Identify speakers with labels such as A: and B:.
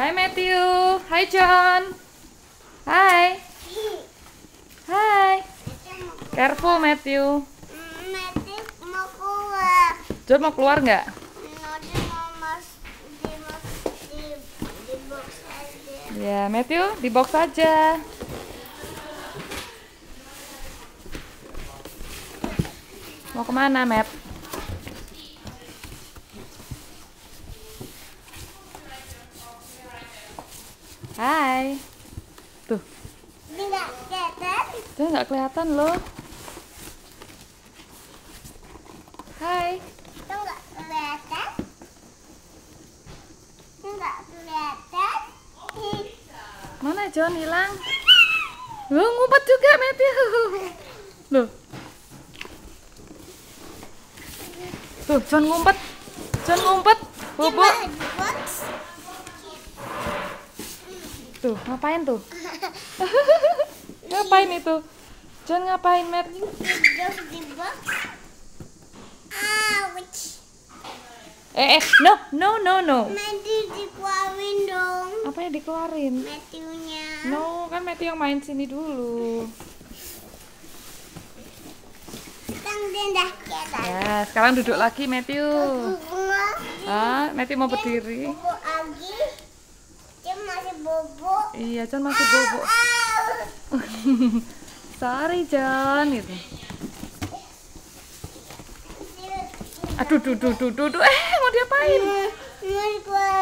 A: Hai Matthew. Hai John. Hai. Hai. Careful Matthew.
B: Nanti mau keluar.
A: John mau keluar nggak? Ya Matthew di box aja. Mau ke mana Matt? Hai. Tuh,
B: nggak kelihatan.
A: John nggak kelihatan loh. Hai.
B: Itu nggak kelihatan. Nggak kelihatan. Ih,
A: Mana John hilang? Loh, ngumpet juga Matthew. Loh. Tuh, John ngumpet. John ngumpet. Bobo. Tuh, ngapain tuh? ngapain itu? John ngapain.
B: Ouch.
A: Eh, eh, no, no, no, no.
B: Nanti dikeluarin dong.
A: Apa yang dikeluarin?
B: Matthew-nya.
A: No, kan Matthew yang main sini dulu. Ya, sekarang duduk lagi Matthew. Ah, Matthew mau berdiri.
B: Bobo.
A: Iya, John masih bobo. Sorry, John. Gitu. Aduh, duh, duh, duh, duh, duh. Eh, mau diapain?
B: Mau dikeluarin.